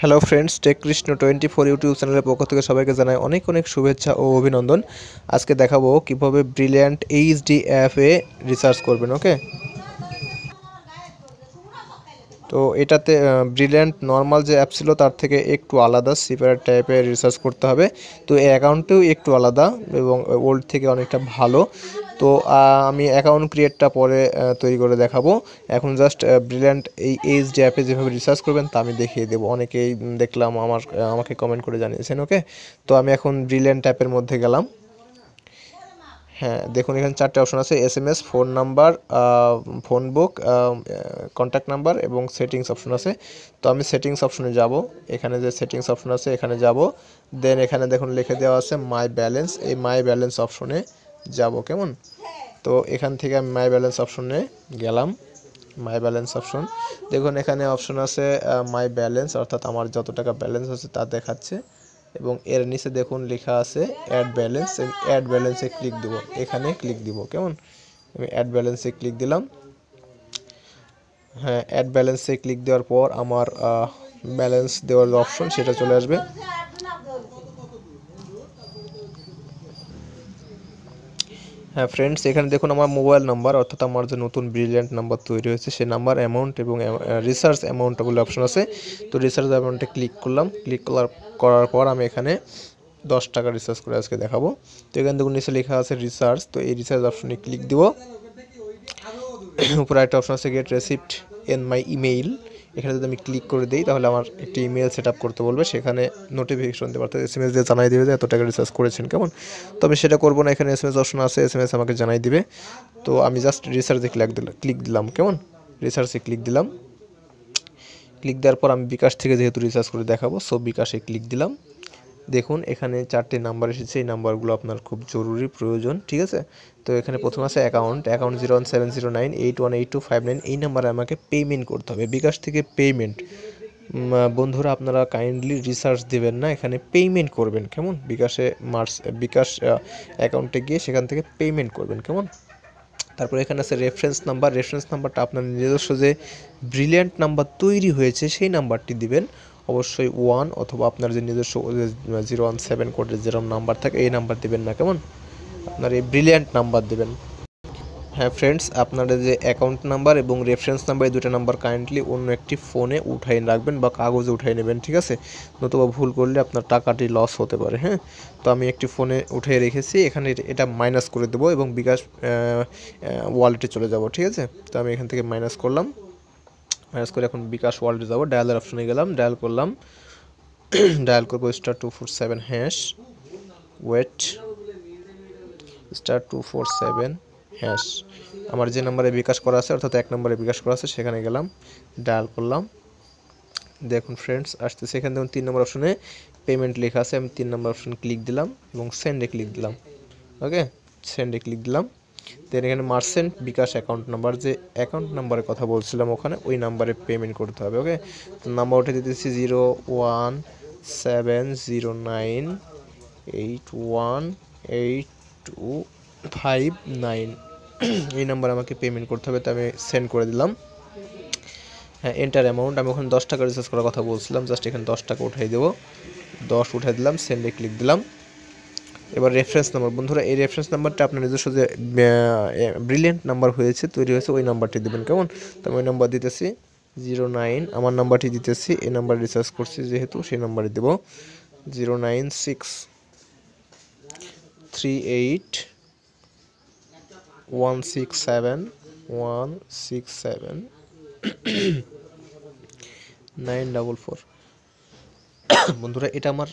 Hello friends tech Krishna twenty four YouTube চ্যানেলের পক্ষ থেকে সবাইকে জানাই অনেক অনেক শুভেচ্ছা ও অভিনন্দন। আজকে দেখাবো কীভাবে ব্রিলিয়ান্ট এইচডি অ্যাপে রিসার্চ করবেন ওকে তো এটাতে ব্রিলিয়ান্ট নর্মাল যে অ্যাপ ছিল তার থেকে একটু আলাদা সিপারেট টাইপের রিসার্চ করতে হবে। তো এই অ্যাকাউন্টেও একটু আলাদা এবং ওল্ড থেকে অনেকটা ভালো। তো আমি অ্যাকাউন্ট ক্রিয়েটটা পরে তৈরি করে দেখাবো। এখন জাস্ট ব্রিলিয়ান্ট এই এইচ ডি অ্যাপে যেভাবে রিসার্চ করবেন তা আমি দেখিয়ে দেবো। অনেকেই দেখলাম আমার আমাকে কমেন্ট করে জানিয়েছেন ওকে তো আমি এখন ব্রিলিয়ান্ট অ্যাপের মধ্যে গেলাম। হ্যাঁ দেখুন, এখানে চারটে অপশন আছে S M S phone number phone book contact number এবং সেটিংস অপশন আছে। তো আমি সেটিংস অপশনে যাব, এখানে যে সেটিংস অপশন আছে, এখানে যাব। দেন এখানে দেখুন, লিখে দেওয়া আছে মাই ব্যালেন্স এই মাই ব্যালেন্স অপশনে যাব, কেমন? তো এখান থেকে আমি মাই ব্যালেন্স অপশনে গেলাম মাই ব্যালেন্স অপশন দেখুন, এখানে অপশন আছে মাই ব্যালেন্স অর্থাৎ আমার যত টাকা ব্যালেন্স আছে তা দেখাচ্ছে। এবং এর নিচে দেখুন লেখা আছে অ্যাড ব্যালেন্স আমি অ্যাড ব্যালেন্সে ক্লিক দেবো। এখানে ক্লিক দিব, কেমন? আমি অ্যাড ব্যালেন্সে ক্লিক দিলাম। হ্যাঁ অ্যাড ব্যালেন্সে ক্লিক দেওয়ার পর আমার ব্যালেন্স দেওয়ার অপশন সেটা চলে আসবে। হ্যাঁ ফ্রেন্ডস এখানে দেখুন আমার মোবাইল নাম্বার অর্থাৎ আমার যে নতুন ব্রিলিয়ান্ট নাম্বার তৈরি হয়েছে সেই নাম্বার অ্যামাউন্ট এবং রিসার্চ অ্যামাউন্ট বলে অপশন আছে। তো রিসার্চ অ্যামাউন্টে ক্লিক করলাম। ক্লিক করার করার পর আমি এখানে দশ টাকা রিসার্চ করে আজকে দেখাবো। তো এখানে দেখুন নিচে লেখা আছে রিসার্চ তো এই রিসার্চ অপশনে ক্লিক দিব। উপরে একটা অপশন আছে get receipt in my email এখানে যদি আমি ক্লিক করে দিই, তাহলে আমার একটি ইমেল সেট আপ করতে বলবে। সেখানে নোটিফিকেশন দিতে পারতে এস এম এস দিয়ে জানাই দিবে যে এত টাকা রিচার্জ করেছেন কেমন। তবে সেটা করব না, এখানে S M S option S M S S আমাকে জানাই দিবে। তো আমি জাস্ট রিসার্চে ক্লিক দিলাম ক্লিক দিলাম, কেমন? রিসার্চে ক্লিক দিলাম। ক্লিক দেওয়ার পর আমি বিকাশ থেকে যেহেতু রিচার্জ করে দেখাবো সো বিকাশে ক্লিক দিলাম। দেখুন, এখানে চারটে নাম্বার এসেছে, এই নাম্বারগুলো আপনার খুব জরুরি, প্রয়োজন, ঠিক আছে? তো এখানে প্রথম আছে account account zero one seven zero nine eight one eight two five nine এই নাম্বারে আমাকে পেমেন্ট করতে হবে। বিকাশ থেকে পেমেন্ট বন্ধুরা, আপনারা কাইন্ডলি রিসার্চ দেবেন না, এখানে পেমেন্ট করবেন, কেমন? বিকাশে মার্চ, বিকাশ অ্যাকাউন্টে গিয়ে সেখান থেকে পেমেন্ট করবেন, কেমন? তারপর এখানে আছে রেফারেন্স নাম্বার রেফারেন্স নাম্বারটা আপনার নিজস্ব যে ব্রিলিয়ান্ট নাম্বার তৈরি হয়েছে সেই নাম্বারটি দিবেন। অবশ্যই ওয়ান অথবা আপনার যে নিজস্ব জিরো ওয়ান সেভেন কোডের যেরকম নাম্বার থাকে, এই নাম্বার দেবেন না, কেমন? আপনার এই ব্রিলিয়ান্ট নাম্বার দেবেন। হ্যাঁ ফ্রেন্ডস আপনাদের যে অ্যাকাউন্ট নাম্বার এবং রেফারেন্স নাম্বার এই দুটো নাম্বার কাইন্ডলি অন্য একটি ফোনে উঠাই রাখবেন বা কাগজে উঠাই নেবেন, ঠিক আছে? নতুবা ভুল করলে আপনার টাকাটি লস হতে পারে হ্যাঁ? তো আমি একটি ফোনে উঠে রেখেছি, এখানে এটা মাইনাস করে দেবো এবং বিকাশ ওয়ালেটে চলে যাব, ঠিক আছে? তো আমি এখান থেকে মাইনাস করলাম। মাইনাস করে এখন বিকাশ ওয়ালেটে যাব ডায়ালের অপশনে গেলাম ডায়াল করলাম। ডায়াল করব star two four seven hash wait star two four seven hash আমার যে নাম্বারে বিকাশ করা আছে, অর্থাৎ এক নম্বরে বিকাশ করা আছে, সেখানে গেলাম, ডায়াল করলাম। দেখুন ফ্রেন্ডস আসতে সেখানে দেখুন তিন নম্বর অপশনে পেমেন্ট লেখা আছে, আমি তিন নম্বর অপশন ক্লিক দিলাম এবং সেন্ডে ক্লিক দিলাম। ওকে সেন্ডে ক্লিক দিলাম। দেন এখানে মার্সেন্ট বিকাশ অ্যাকাউন্ট নাম্বার যে অ্যাকাউন্ট নাম্বারের কথা বলছিলাম ওখানে, ওই নাম্বারে পেমেন্ট করতে হবে ওকে তো নাম্বার উঠে দিতেছি zero one seven zero nine eight one eight two five nine এই নাম্বার আমাকে পেমেন্ট করতে হবে, তো আমি সেন্ড করে দিলাম। হ্যাঁ এন্টার অ্যামাউন্ট আমি ওখানে দশ টাকা রিচার্জ করার কথা বলছিলাম জাস্ট এখানে দশ টাকা উঠাই দেবো। দশ উঠাই দিলাম সেন্ডে ক্লিক দিলাম। এবার রেফারেন্স নাম্বার বন্ধুরা, এই রেফারেন্স নাম্বারটা আপনার নিজস্ব যে ব্রিলিয়েন্ট নাম্বার হয়েছে, তৈরি হয়েছে, ওই নাম্বারটি দেবেন, কেমন? তো আমি ওই নাম্বার দিতেছি জিরো নাইন আমার নাম্বারটি দিতেছি, এই নাম্বার রিচার্জ করছি, যেহেতু সেই নাম্বারে দেবো। Zero nine six three eight one six seven one six seven nine double four বন্ধুরা, এটা আমার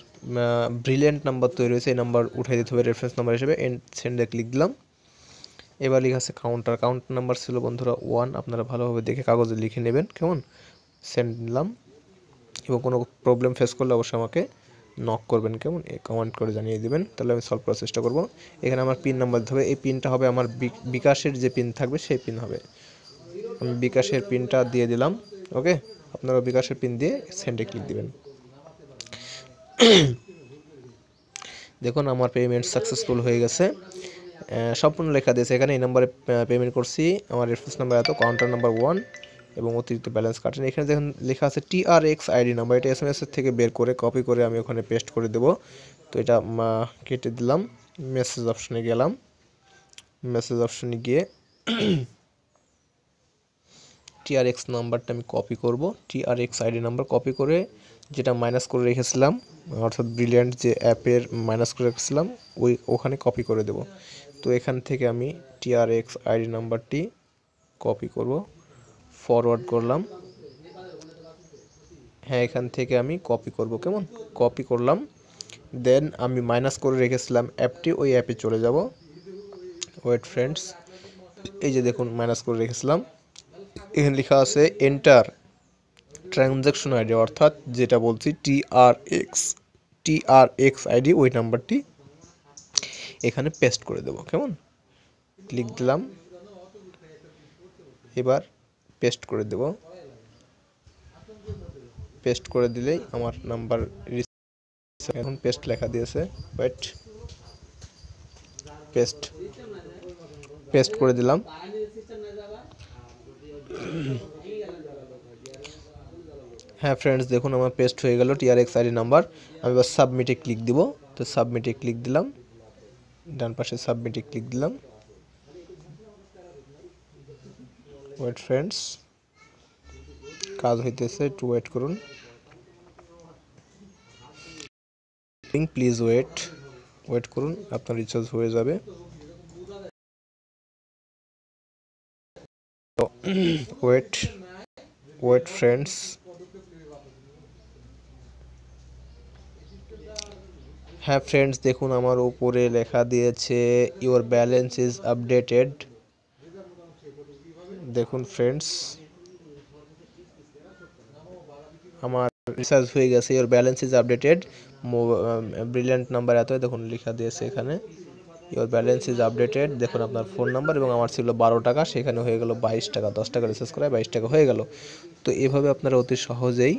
ব্রিলিয়েন্ট নাম্বার তৈরি হয়েছে, এই নাম্বার উঠাই দিতে হবে রেফারেন্স নাম্বার হিসেবে এন্ড সেন্ডে ক্লিক দিলাম। এবার লেখা আছে কাউন্টার কাউন্টার নাম্বার ছিল বন্ধুরা ওয়ান আপনারা ভালোভাবে দেখে কাগজে লিখে নেবেন, কেমন? সেন্ড দিলাম এবং কোনো প্রবলেম ফেস করলে অবশ্যই আমাকে নক করবেন কেমন? কমেন্ট করে জানিয়ে দেবেন, তাহলে আমি সলভ করার চেষ্টা করব। এখানে আমার পিন নাম্বার দিতে হবে এই পিনটা হবে আমার বিকাশের যে পিন থাকবে, সেই পিন হবে। আমি বিকাশের পিনটা দিয়ে দিলাম ওকে আপনারা বিকাশের পিন দিয়ে সেন্ডে ক্লিক দিবেন। দেখুন, আমার পেমেন্ট সাকসেসফুল হয়ে গেছে। সম্পূর্ণ লেখা দিয়েছে এখানে, এই নাম্বারে পেমেন্ট করছি। আমার রেফারেন্স নাম্বার এত কাউন্টার নাম্বার ওয়ান এবং অতিরিক্ত ব্যালেন্স কাটেন এখানে দেখেন লেখা আছে T R X ID number এটা এস এম এস এর থেকে বের করে কপি করে আমি ওখানে পেস্ট করে দেব। তো এটা কেটে দিলাম। মেসেজ অপশনে গেলাম। মেসেজ অপশনে গিয়ে টিআরএক্স নাম্বারটা আমি কপি করব। টিআরএক্স আইডি নাম্বার কপি করে যেটা মাইনাস করে রেখেছিলাম, অর্থাৎ ব্রিলিয়ান্ট যে অ্যাপের মাইনাস করে রেখেছিলাম, ওই, ওখানে কপি করে দেব। তো এখান থেকে আমি টিআরএক্স আইডি নাম্বারটি কপি করব। ফরওয়ার্ড করলাম। হ্যাঁ এখান থেকে আমি কপি করব, কেমন? কপি করলাম দেন আমি মাইনাস করে রেখেছিলাম অ্যাপটি ওই অ্যাপে চলে যাব। ওয়েট ফ্রেন্ডস এই যে দেখুন মাইনাস করে রেখেছিলাম। এখানে লেখা আছে এন্টার ট্রানজ্যাকশন আইডি অর্থাৎ যেটা বলছি T R X T R X ID ওই নাম্বারটি এখানে পেস্ট করে দেবো, কেমন? ক্লিক দিলাম। এবার পেস্ট করে দেব। পেস্ট করে দিলেই আমার নাম্বার এখন পেস্ট লেখা দিয়েছে। Wait paste. পেস্ট করে দিলাম। হ্যাঁ ফ্রেন্ডস দেখুন আমার পেস্ট হয়ে গেল টিআরএক্স আইডি নাম্বার। আমি এবার সাবমিটে ক্লিক দিব। তো সাবমিটে ক্লিক দিলাম। ডান পাশে সাবমিটে ক্লিক দিলাম। ওয়েট ফ্রেন্ডস কাজ হইতেছে একটু ওয়েট করুন। প্লিজ ওয়েট ওয়েট করুন, আপনার রিচার্জ হয়ে যাবে। ওয়েট ওয়েট ফ্রেন্ডস হ্যাঁ ফ্রেন্ডস দেখুন, আমার উপরে লেখা দিয়েছে ইওর ব্যালেন্স ইজ আপডেটেড দেখুন ফ্রেন্ডস আমার রিচার্জ হয়ে গেছে your balance is updated brilliant number এত দেখুন লেখা দিয়েছে এখানে। ইওর ব্যালেন্স ইজ আপডেটেড দেখুন আপনার ফোন নাম্বার এবং আমার ছিল বারো টাকা, সেখানে হয়ে গেল বাইশ টাকা, দশ টাকা রিচার্জ করায় বাইশ টাকা হয়ে গেল। তো এভাবে আপনারা অতি সহজেই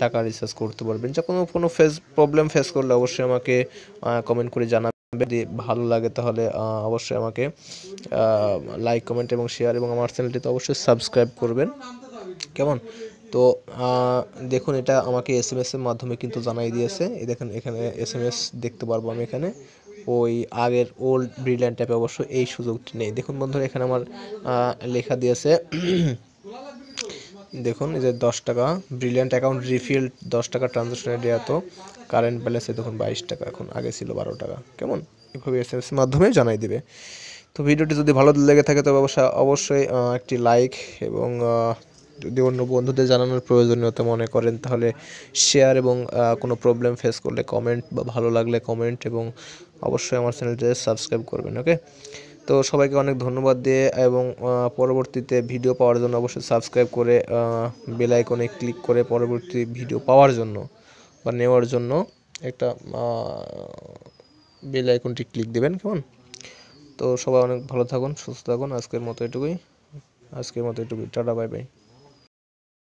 টাকা রিচার্জ করতে পারবেন। যা কোনো কোনো ফেস প্রবলেম ফেস করলে অবশ্যই আমাকে কমেন্ট করে জানাবেন। যদি ভালো লাগে তাহলে অবশ্যই আমাকে লাইক কমেন্ট এবং শেয়ার এবং আমার চ্যানেলটি তো অবশ্যই সাবস্ক্রাইব করবেন। কেমন? তো দেখুন, এটা আমাকে এস এম এস এর মাধ্যমে কিন্তু জানাই দিয়েছে। এই দেখেন, এখানে এস এম এস দেখতে পারব আমি এখানে। ওই আগের ওল্ড ব্রিলিয়ান্ট অ্যাপে অবশ্য এই সুযোগটি নেই। দেখুন বন্ধুরা, এখানে আমার লেখা দিয়েছে দেখুন, এই যে দশ টাকা। ব্রিলিয়ান্ট অ্যাকাউন্ট রিফিল দশ টাকা ট্রানজাকশন দেওয়া তো। কারেন্ট ব্যালেন্সে দেখুন, বাইশ টাকা এখন, আগে ছিল বারো টাকা। কেমন? এভাবে এস এম মাধ্যমে জানাই দিবে। তো ভিডিওটি যদি ভালো লেগে থাকে, তবে অবশ্যই অবশ্যই একটি লাইক এবং যদি অন্য বন্ধুদের জানানোর প্রয়োজনীয়তা মনে করেন, তাহলে শেয়ার এবং কোনো প্রবলেম ফেস করলে কমেন্ট বা ভালো লাগলে কমেন্ট এবং অবশ্যই আমার চ্যানেলটি সাবস্ক্রাইব করবেন ওকে তো সবাইকে অনেক ধন্যবাদ দিয়ে এবং পরবর্তীতে ভিডিও পাওয়ার জন্য অবশ্যই সাবস্ক্রাইব করে বেল আইকনে ক্লিক করে পরবর্তী ভিডিও পাওয়ার জন্য বা নেওয়ার জন্য একটা বেল আইকনটি ক্লিক দেবেন, কেমন? তো সবাই অনেক ভালো থাকুন, সুস্থ থাকুন। আজকের মতো এটুকুই। আজকের মতো এটুকুই। Tata bye bye